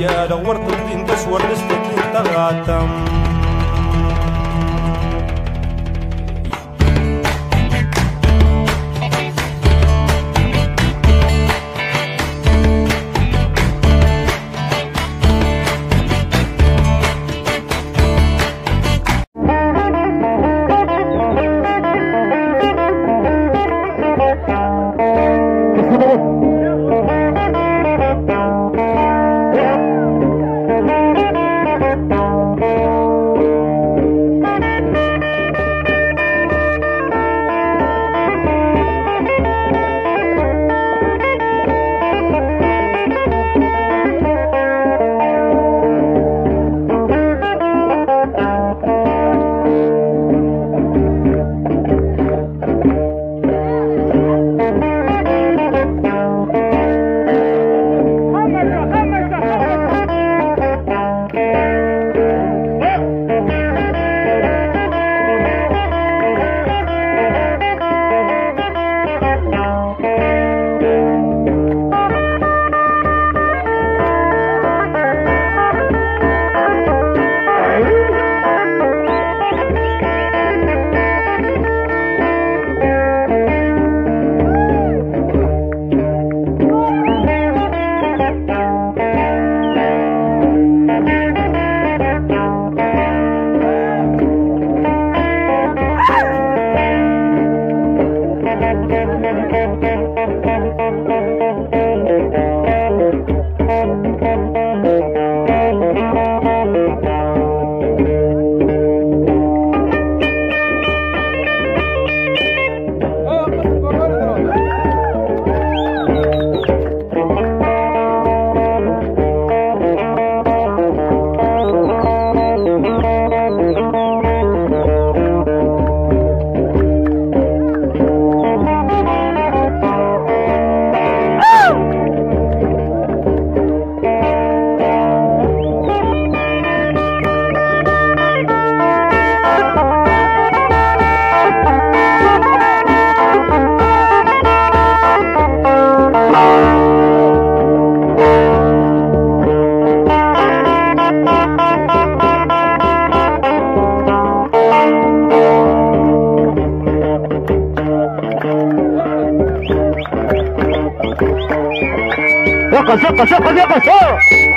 يا دورت الدين تسور نستكين تغاتم pasó, pasó, pasó, pasó.